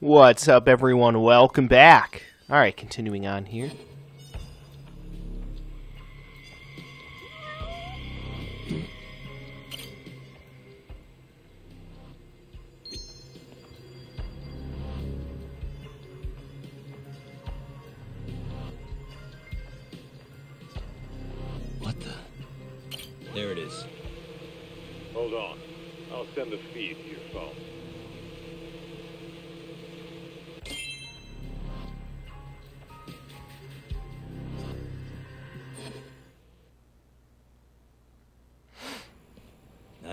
What's up, everyone? Welcome back. All right, continuing on here. What the? There it is. Hold on. I'll send the feed to your phone.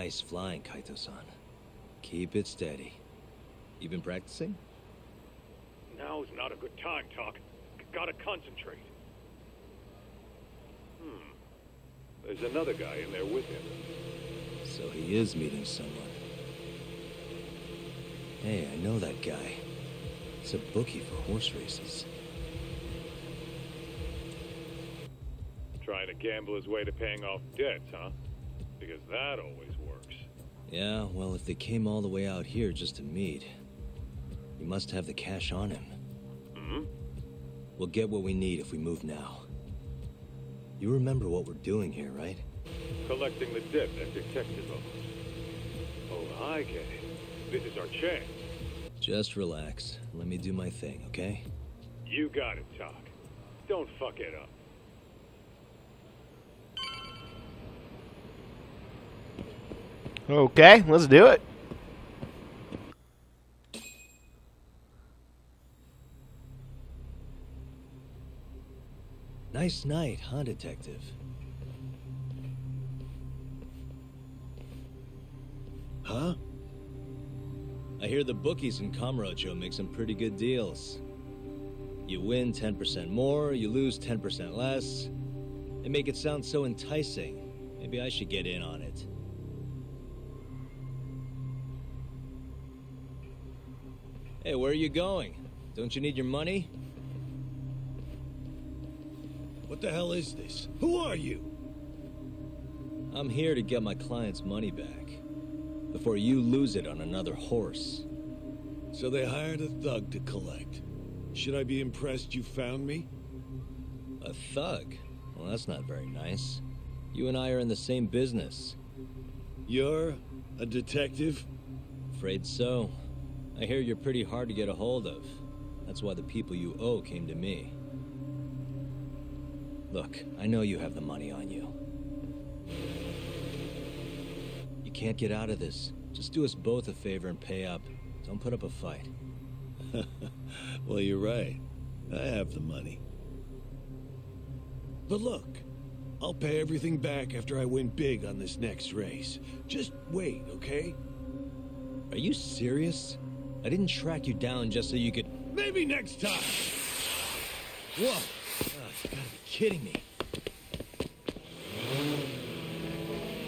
Nice flying, Kaito-san. Keep it steady. You been practicing? Now's not a good time, Tak. Gotta concentrate. Hmm. There's another guy in there with him. So he is meeting someone. Hey, I know that guy. It's a bookie for horse races. Trying to gamble his way to paying off debts, huh? Because that always. Yeah, well, if they came all the way out here just to meet, he must have the cash on him. Hmm? We'll get what we need if we move now. You remember what we're doing here, right? Collecting the debt that detective. Oh, I get it. This is our chance. Just relax. Let me do my thing, okay? You got it, Tak. Don't fuck it up. Okay, let's do it. Nice night, huh, Detective? Huh? I hear the bookies in Kamurocho make some pretty good deals. You win 10% more, you lose 10% less. They make it sound so enticing. Maybe I should get in on it. Hey, where are you going? Don't you need your money? What the hell is this? Who are you? I'm here to get my client's money back. Before you lose it on another horse. So they hired a thug to collect. Should I be impressed you found me? A thug? Well, that's not very nice. You and I are in the same business. You're a detective? Afraid so. I hear you're pretty hard to get a hold of. That's why the people you owe came to me. Look, I know you have the money on you. You can't get out of this. Just do us both a favor and pay up. Don't put up a fight. well, you're right. I have the money. But look, I'll pay everything back after I win big on this next race. Just wait, okay? Are you serious? I didn't track you down just so you could... Maybe next time! Whoa! Oh, you gotta be kidding me.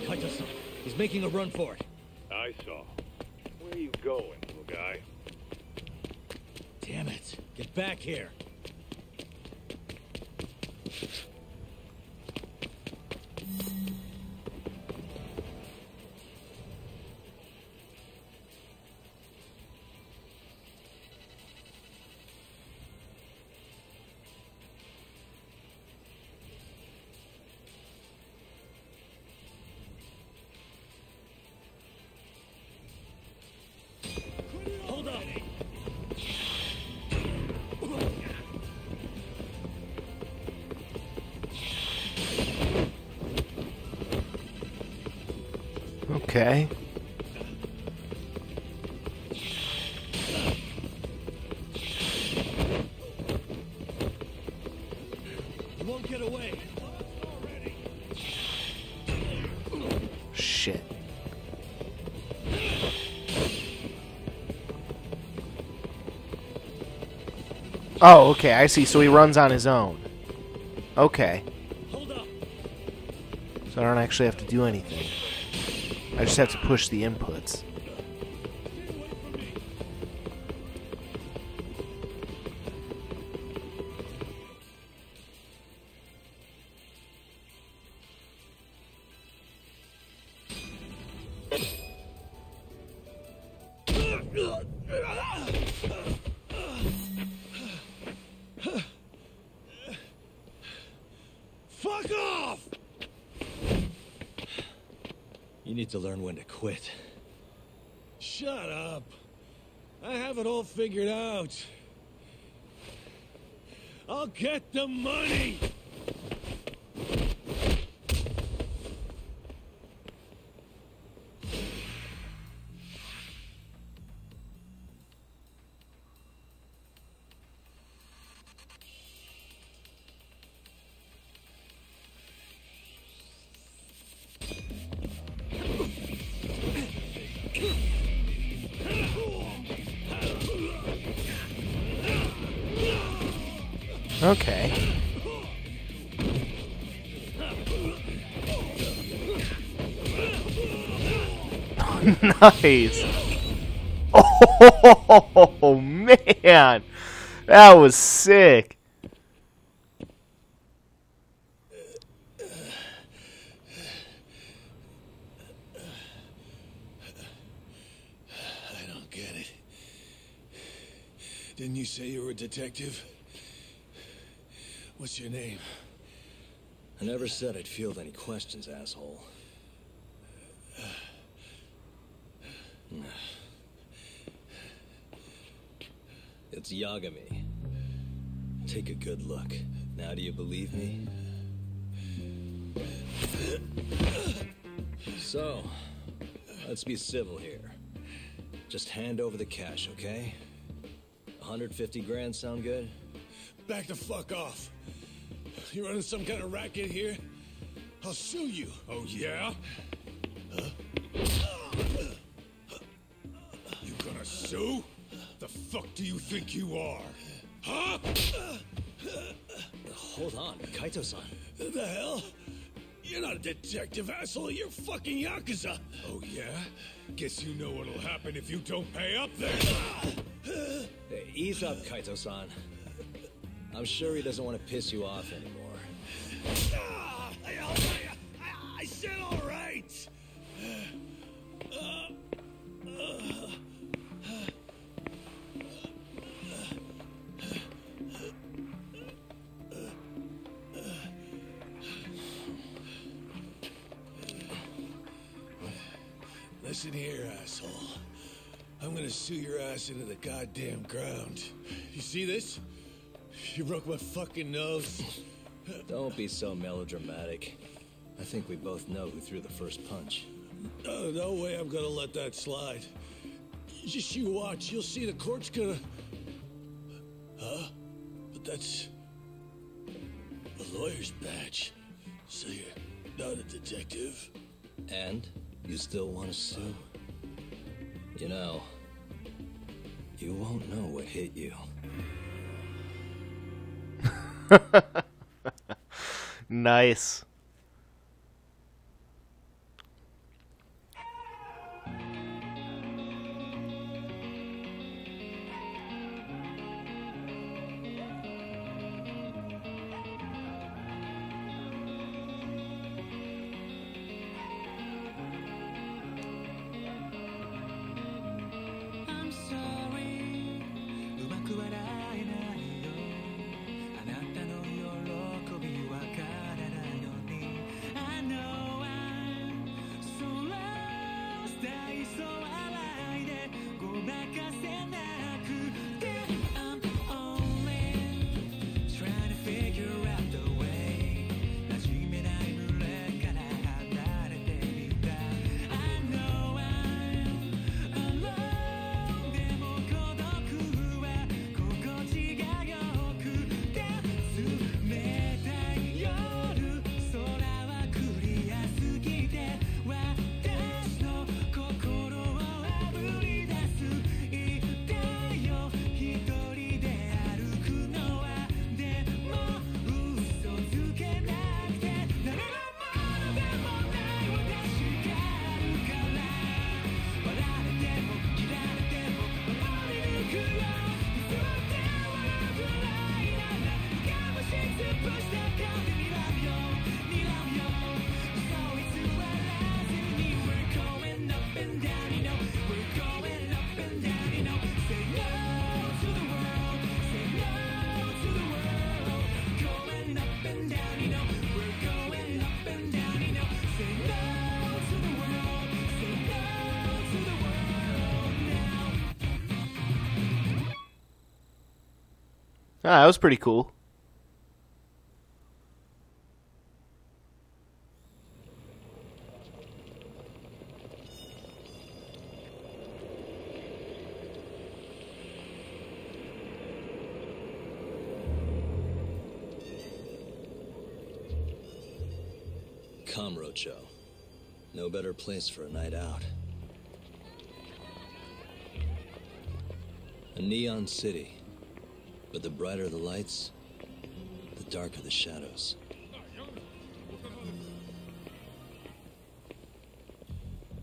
Kaito-san, he's making a run for it. I saw. Where are you going, little guy? Damn it. Get back here. Okay. You won't get away. Shit. Oh, okay, I see. So he runs on his own. Okay. Hold up. So I don't actually have to do anything. I just have to push the inputs. To learn when to quit. Shut up. I have it all figured out. I'll get the money! Okay. nice. Oh man, that was sick. I don't get it. Didn't you say you were a detective? What's your name? I never said I'd field any questions, asshole. It's Yagami. Take a good look. Now do you believe me? So, let's be civil here. Just hand over the cash, okay? 150 grand sound good? Back the fuck off. You running some kind of racket here? I'll sue you. Oh, yeah? Huh? You gonna sue? The fuck do you think you are? Huh? Hold on, Kaito-san. The hell? You're not a detective, asshole. You're fucking Yakuza. Oh, yeah? Guess you know what'll happen if you don't pay up then. Hey, ease up, Kaito-san. I'm sure he doesn't want to piss you off anymore. I said all right. Listen here, asshole. I'm gonna sue your ass into the goddamn ground. You see this? You broke my fucking nose. Don't be so melodramatic. I think we both know who threw the first punch. No, no way I'm gonna let that slide. Just you watch, you'll see the court's gonna. Huh? But that's. a lawyer's badge. So you're not a detective? And? You still want to sue? You know, you won't know what hit you. Nice. Ah, that was pretty cool. Kamurocho. No better place for a night out. A neon city. But the brighter the lights, the darker the shadows.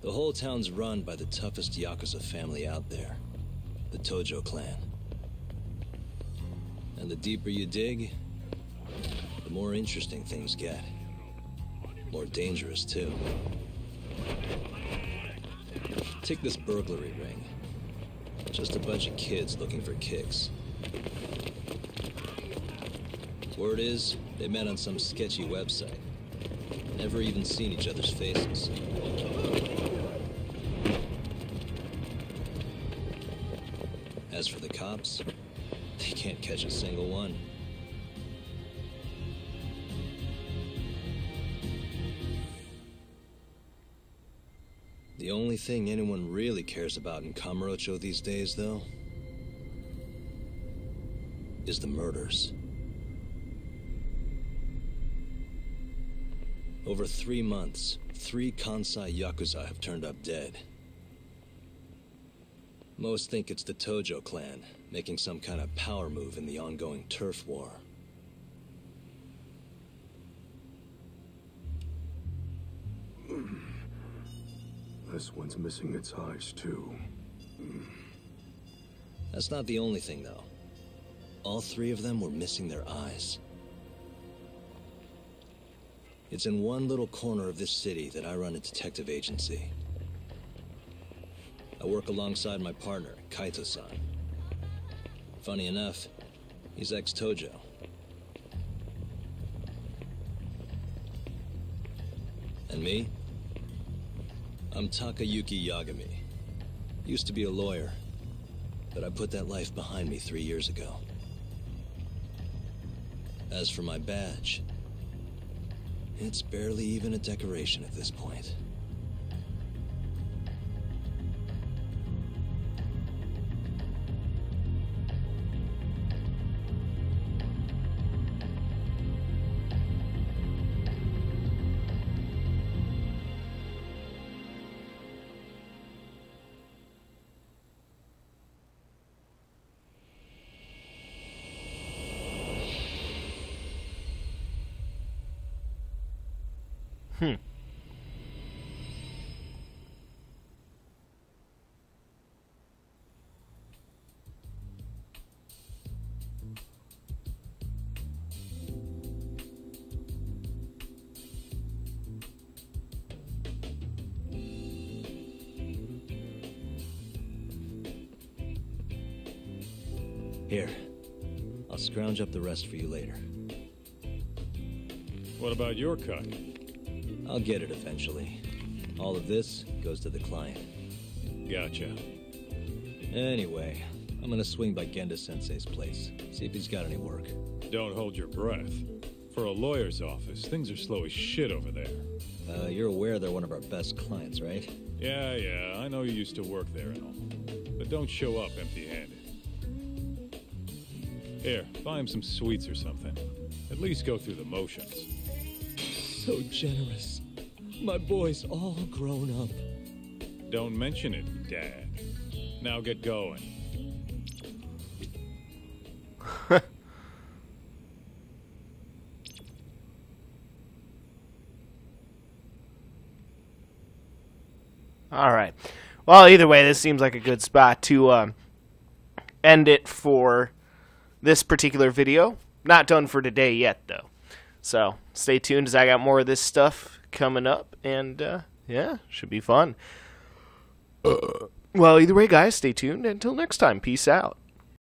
The whole town's run by the toughest Yakuza family out there. The Tojo clan. And the deeper you dig, the more interesting things get. More dangerous, too. Take this burglary ring. Just a bunch of kids looking for kicks. Word is, they met on some sketchy website. Never even seen each other's faces. As for the cops, they can't catch a single one. The only thing anyone really cares about in Kamurocho these days, though, is the murders. Over three months, three Kansai Yakuza have turned up dead. Most think it's the Tojo clan, making some kind of power move in the ongoing turf war. Hmm. This one's missing its eyes, too. Hmm. That's not the only thing, though. All three of them were missing their eyes. It's in one little corner of this city that I run a detective agency. I work alongside my partner, Kaito-san. Funny enough, he's ex-Tojo. And me? I'm Takayuki Yagami. Used to be a lawyer, but I put that life behind me three years ago. As for my badge, it's barely even a decoration at this point. Hmm. Here, I'll scrounge up the rest for you later. What about your cut? I'll get it eventually. All of this goes to the client. Gotcha. Anyway, I'm gonna swing by Genda Sensei's place, see if he's got any work. Don't hold your breath. For a lawyer's office, things are slow as shit over there. Uh, you're aware they're one of our best clients, right? Yeah, yeah, I know you used to work there and all. But don't show up empty handed. Here, buy him some sweets or something. At least go through the motions. So generous. My boy's all grown up. Don't mention it, Dad. Now get going. All right. Well, either way, this seems like a good spot to um, end it for this particular video. Not done for today yet, though. So stay tuned as I got more of this stuff coming up, and uh, yeah, should be fun. well, either way, guys, stay tuned. Until next time, peace out.